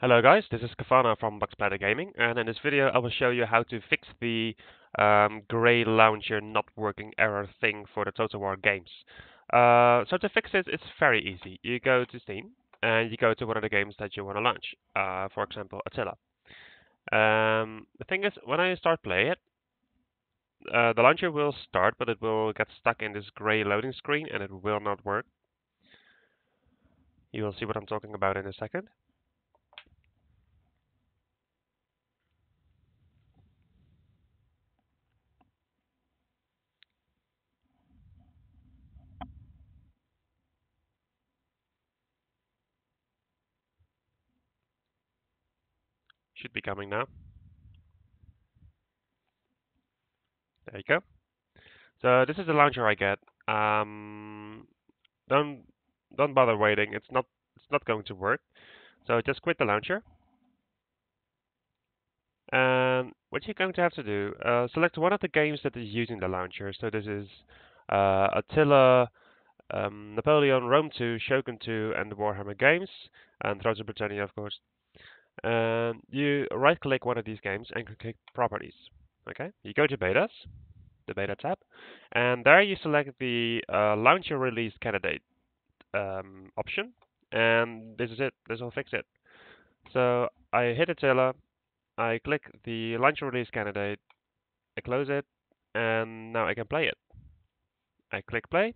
Hello guys, this is Kapharna from Bugsplatter Gaming and in this video I will show you how to fix the um, gray launcher not working error thing for the Total War games. Uh, so to fix this, it's very easy. You go to Steam and you go to one of the games that you want to launch, uh, for example Attila. Um, the thing is, when I start playing it, uh, the launcher will start but it will get stuck in this gray loading screen and it will not work. You will see what I'm talking about in a second. Should be coming now. There you go. So this is the launcher I get. Um, don't don't bother waiting. It's not it's not going to work. So just quit the launcher. And what you're going to have to do, uh, select one of the games that is using the launcher. So this is uh, Attila, um, Napoleon, Rome 2, Shogun 2, and the Warhammer games, and of Britannia, of course. And you right-click one of these games and click Properties. Okay, you go to Betas, the Beta tab, and there you select the uh, Launcher Release Candidate um, option, and this is it. This will fix it. So I hit Attila, I click the launch Launcher Release Candidate, I close it, and now I can play it. I click play.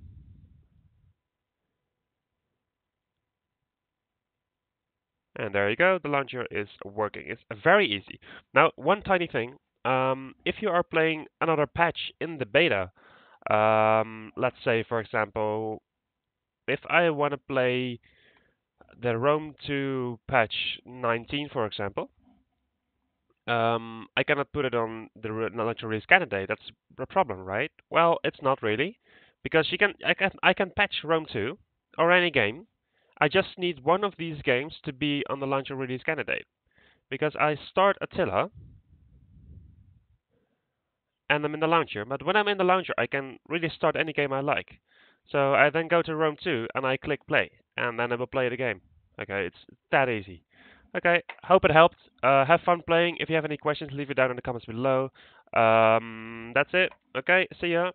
And there you go, the launcher is working. It's very easy. Now, one tiny thing, um, if you are playing another patch in the beta, um, let's say, for example, if I want to play the Rome 2 patch 19, for example, um, I cannot put it on the launcher release candidate. That's a problem, right? Well, it's not really, because you can I can I can patch Rome 2 or any game I just need one of these games to be on the launcher release candidate. Because I start Attila, and I'm in the launcher, but when I'm in the launcher, I can really start any game I like. So I then go to Rome 2, and I click play, and then I will play the game. Okay, it's that easy. Okay, hope it helped. Uh, have fun playing. If you have any questions, leave it down in the comments below. Um, that's it. Okay, see ya.